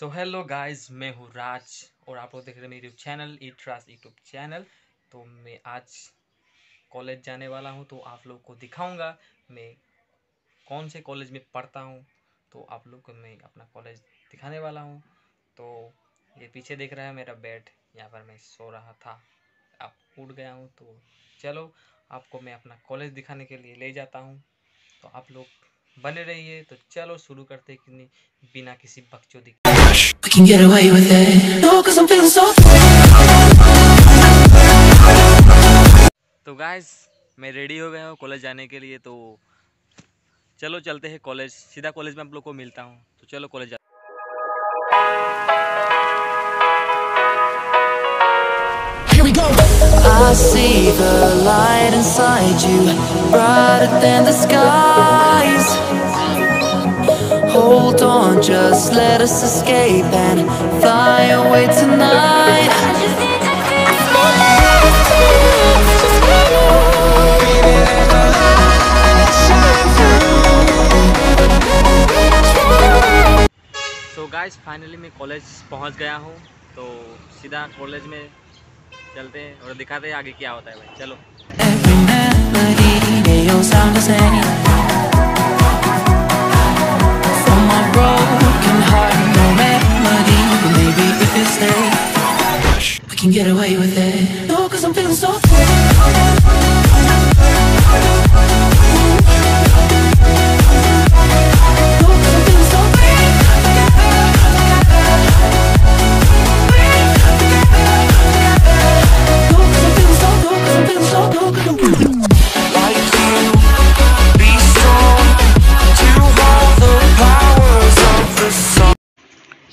So hello guys मैं हूँ राज और आप लोग देख रहे हैं मेरे YouTube channel eat Raj YouTube channel तो मैं आज कॉलेज जाने वाला हूँ तो आप लोग को दिखाऊँगा मैं कौन से कॉलेज में पढ़ता हूँ। तो आप लोग को मैं अपना कॉलेज दिखाने वाला हूँ। तो ये पीछे देख रहा है मेरा बेड यहाँ पर मैं सो रहा था। अब उठ गया हूँ तो चलो आपको मैं अपना कॉलेज दिखाने के लिए ले जाता हूँ। तो आप लोग बने रहिए तो चलो शुरू करते कि बिना किसी बकचोदी can get away with it. No, cause I'm feeling so. तो गाइस मैं रेडी हो गया हूँ कॉलेज जाने के लिए तो चलो चलते हैं कॉलेज सीधा कॉलेज में आप लोग को मिलता हूँ तो चलो कॉलेज जा Here we go. I see the light inside you, brighter than the skies. Hold on, just let us escape and fly away tonight. So guys finally मैं कॉलेज पहुँच गया हूँ तो सीधा कॉलेज में चलते हैं और दिखाते हैं आगे क्या होता है भाई। चलो। Can get away with it. No, cause I'm feeling so. Feeling so.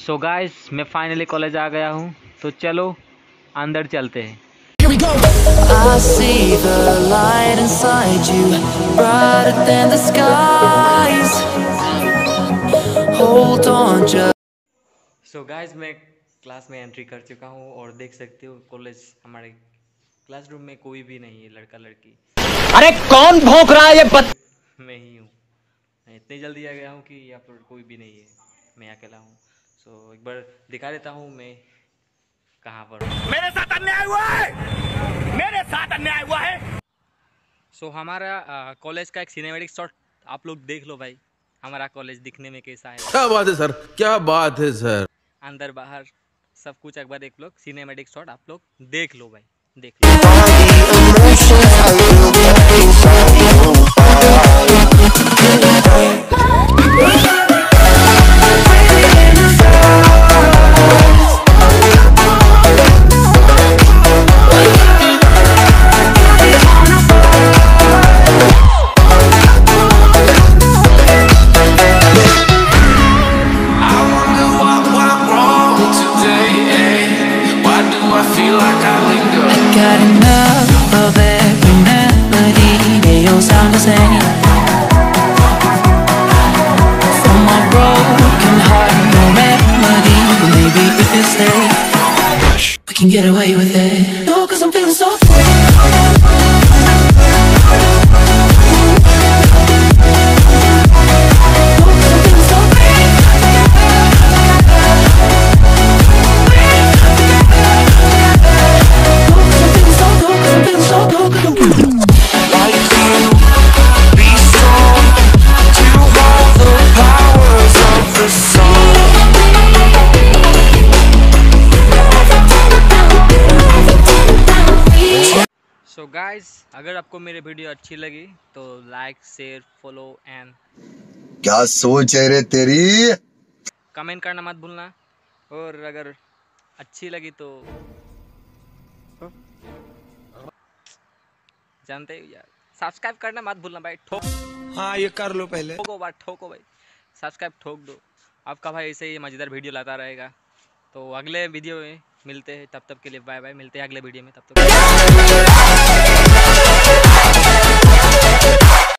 So guys मैं फाइनली कॉलेज आ गया हूँ तो चलो अंदर चलते हैं। I see the light inside you, brighter than the skies. Hold on, just. So guys मैं क्लास में एंट्री कर चुका हूँ और देख सकते हो कॉलेज हमारे क्लासरूम में कोई भी नहीं है लड़का लड़की। अरे कौन भौंक रहा है ये बत... मैं ही हूँ। मैं इतनी जल्दी आ गया हूँ कि यहाँ पर कोई भी नहीं है। मैं अकेला हूँ। सो so, एक बार दिखा देता हूँ मैं कहाँ पर मेरे साथ अन्याय हुआ है। मेरे साथ अन्याय हुआ है। सो so, हमारा कॉलेज का एक सिनेमेटिक शॉट आप लोग देख लो भाई। हमारा कॉलेज दिखने में कैसा है। क्या बात है सर? क्या बात है सर? अंदर बाहर सब कुछ एक बार एक लोग सिनेमेटिक शॉट आप लोग देख लो भाई। देख लो। Can get away with it. So guys अगर आपको मेरी वीडियो अच्छी लगी तो लाइक शेयर फॉलो एंड क्या सोच है रे तेरी? कमेंट करना मत भूलना। और अगर अच्छी लगी तो जानते हो यार। सब्सक्राइब करना मत भूलना भाई ठोक। हाँ ये कर लो पहले। ठोको बात ठोको भाई। सब्सक्राइब ठोक दो। आपका भाई ऐसे ही मज़ेदार वीडियो लाता रहेगा। तो अगले वीडियो में मिलते हैं, तब तक के लिए बाय बाय मिलते हैं अगले वीडियो में, तब तक